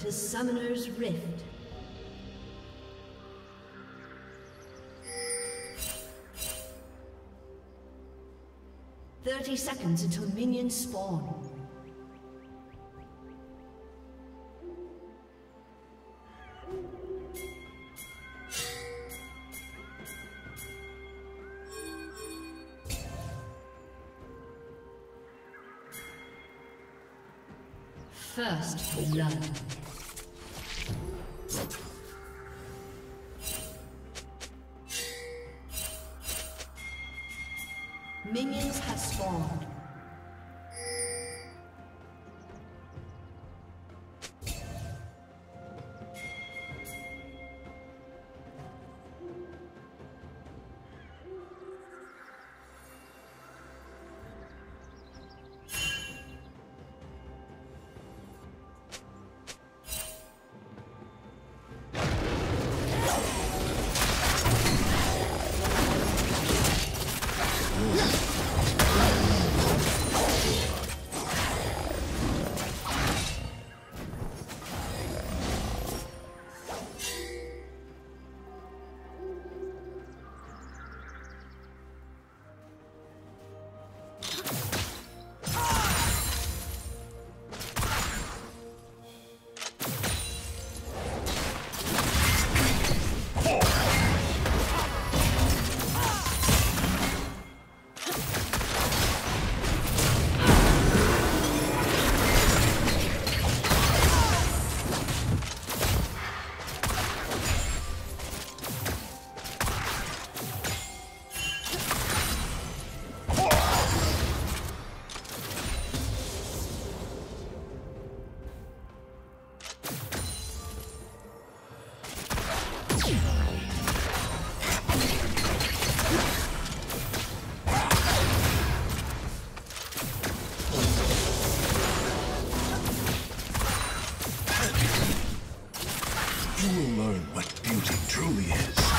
To Summoner's Rift. Thirty seconds until minions spawn. First blood. You will learn what beauty truly is.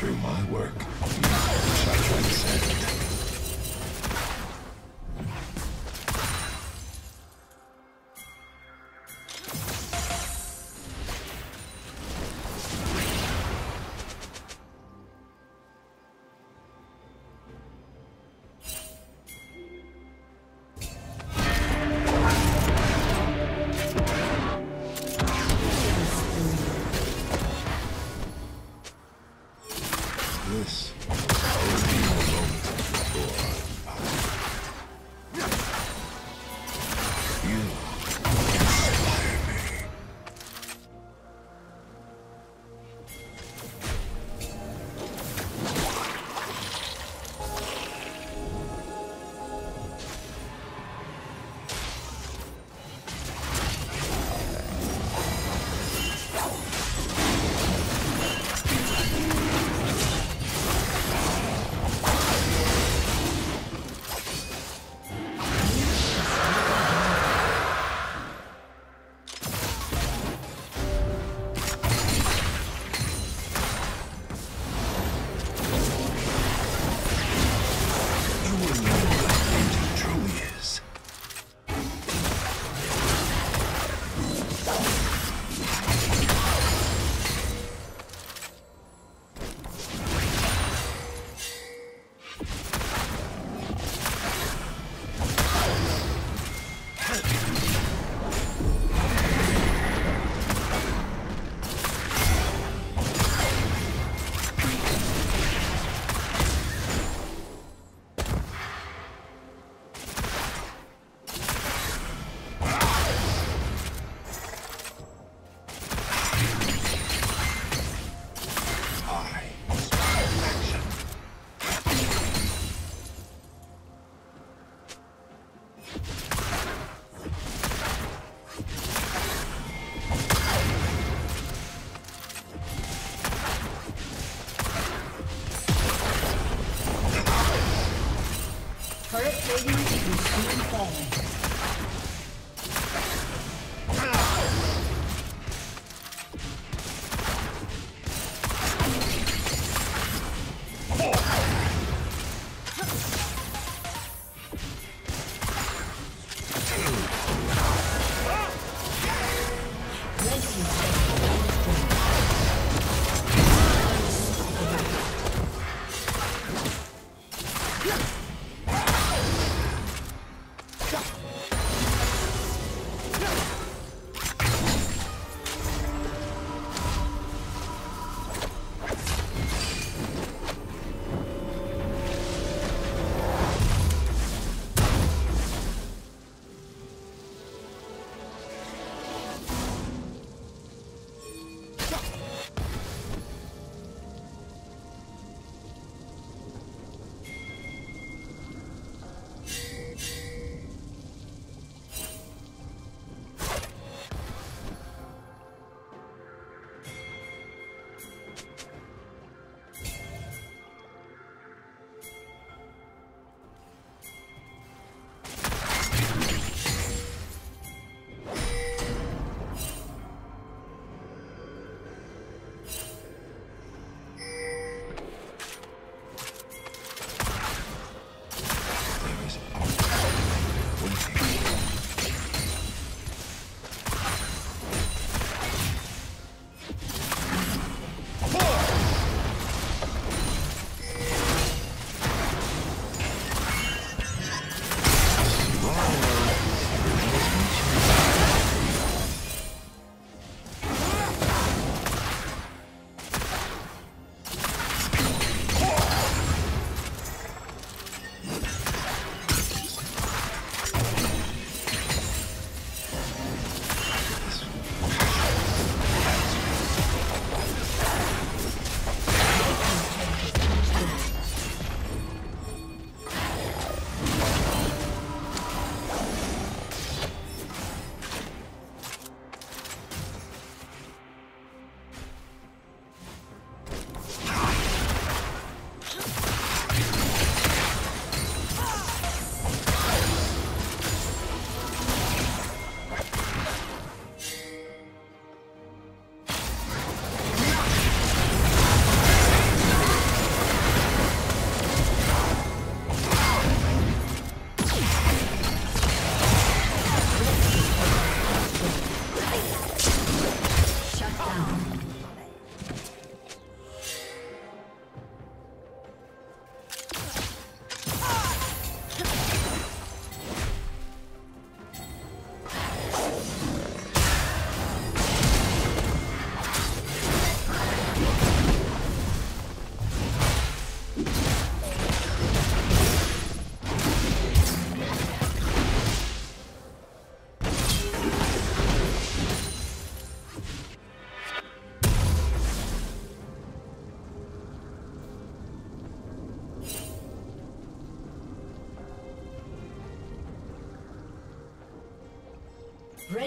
Be your moment. Oh.